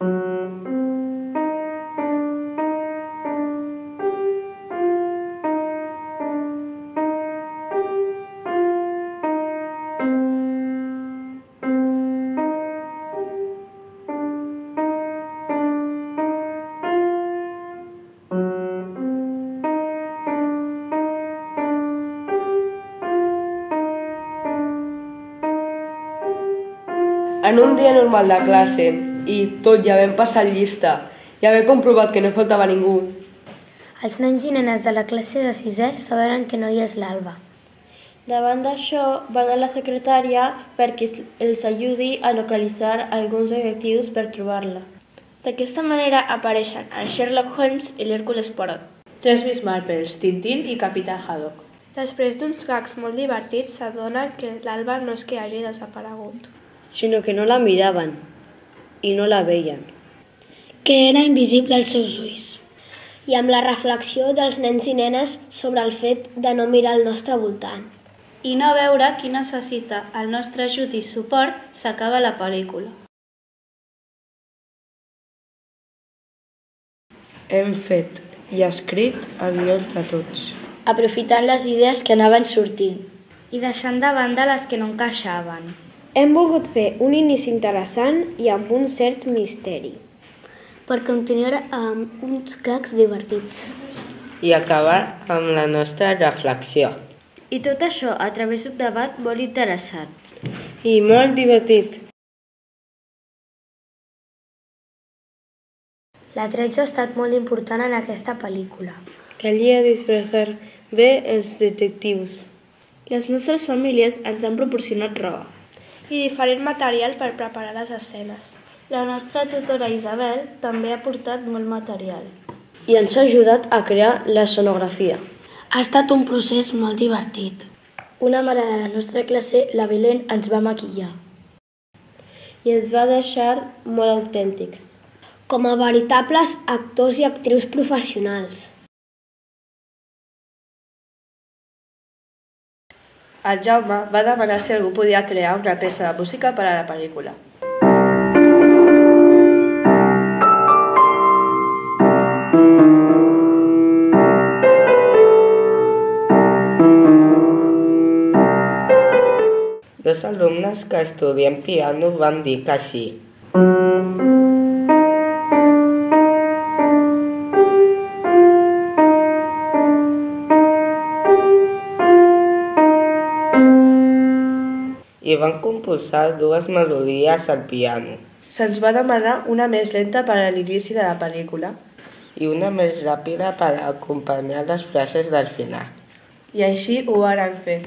En un dia normal de classe, i tot ja havent passat llista, i haver comprovat que no faltava ningú, Els nens i nenes de la classe de sisè s'adonen que no hi és l'Alba. Davant d'això, van a la secretària perquè els ajudi a localitzar alguns detectius per trobar-la. D'aquesta manera apareixen en Sherlock Holmes i l'Hèrcules Poirot. Tres Miss Marples, Tintín i Capità Haddock. Després d'uns gags molt divertits, s'adonen que l'Alba no és que hagi desaparegut. sinó que no la miraven i no la veien. Que era invisible als seus ulls. i amb la reflexió dels nens i nenes sobre el fet de no mirar al nostre voltant. I no veure qui necessita el nostre ajut i suport s'acaba la pel·lícula. hem fet i escrit el millor de tots. Aprofitant les idees que anaven sortint. I deixant de banda les que no encaixaven. Hem volgut fer un inici interessant i amb un cert misteri. Per continuar amb uns gags divertits. i acabar amb la nostra reflexió. I tot això a través d'un debat molt interessant. I molt divertit. La tretzo ha estat molt important en aquesta pel·lícula. Calia disfressar bé els detectius. Les nostres famílies ens han proporcionat roba. I diferent material per preparar les escenes. La nostra tutora Isabel també ha portat molt material. I ens ha ajudat a crear l'escenografia. Ha estat un procés molt divertit. Una mare de la nostra classe, la Belén, ens va maquillar. I ens va deixar molt autèntics. Com a veritables actors i actrius professionals. El Jaume va demanar si algú podia crear una peça de música per a la pel·lícula. Dos alumnes que estudien piano van dir que sí. I van composar dues melodies al piano Se'ns va demanar una més lenta per a l'inici de la pel·lícula i una més ràpida per acompanyar les frases del final. i així ho varen fer.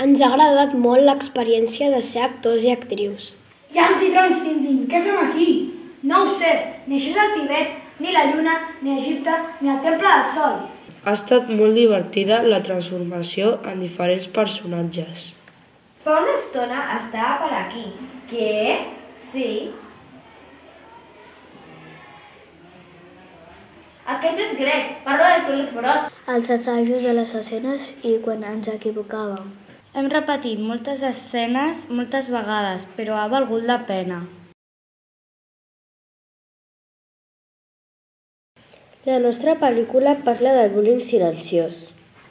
Ens ha agradat molt l'experiència de ser actors i actrius. Llams i trons, Tintín, què fem aquí? No ho sé, ni això és el Tibet, ni la Lluna, ni Egipte, ni el Temple del Sol. Ha estat molt divertida la transformació en diferents personatges. Fa una estona estava per aquí. Què? Sí. Aquest és grec, parla del colesterol. Els assajos de les escenes i quan ens equivocàvem. Hem repetit moltes escenes moltes vegades, però ha valgut la pena. La nostra pel·lícula parla del bullying silenciós,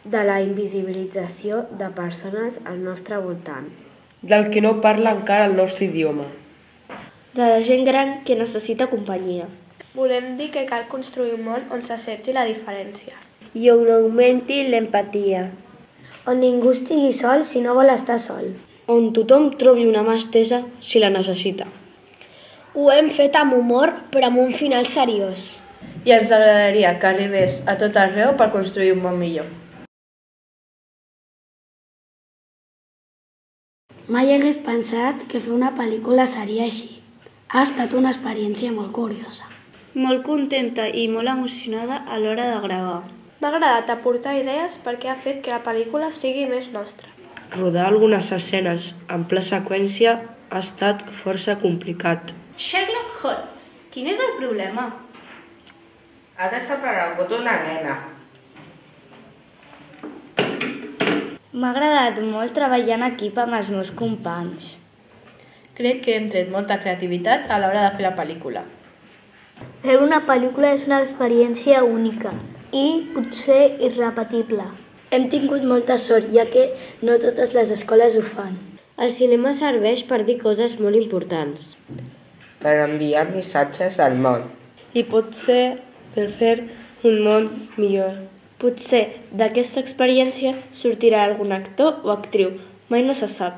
de la invisibilització de persones al nostre voltant, del que no parla encara el nostre idioma. De la gent gran que necessita companyia. Volem dir que cal construir un món on s'accepti la diferència. I on augmenti l'empatia. On ningú estigui sol si no vol estar sol. on tothom trobi una mà estesa si la necessita. Ho hem fet amb humor, però amb un final seriós. I ens agradaria que arribés a tot arreu per construir un món millor. Mai hagués pensat que fer una pel·lícula seria així. Ha estat una experiència molt curiosa. Molt contenta i molt emocionada a l'hora de gravar. M'ha agradat aportar idees perquè ha fet que la pel·lícula sigui més nostra. Rodar algunes escenes en ple seqüència ha estat força complicat. Sherlock Holmes, quin és el problema? Ha desaparegut una nena. M'ha agradat molt treballar en equip amb els meus companys. Crec que hem tret molta creativitat a l'hora de fer la pel·lícula. Fer una pel·lícula és una experiència única i potser irrepetible. Hem tingut molta sort, ja que no totes les escoles ho fan. El cinema serveix per dir coses molt importants. Per enviar missatges al món. I potser per fer un món millor. Potser d'aquesta experiència sortirà algun actor o actriu, mai no se sap.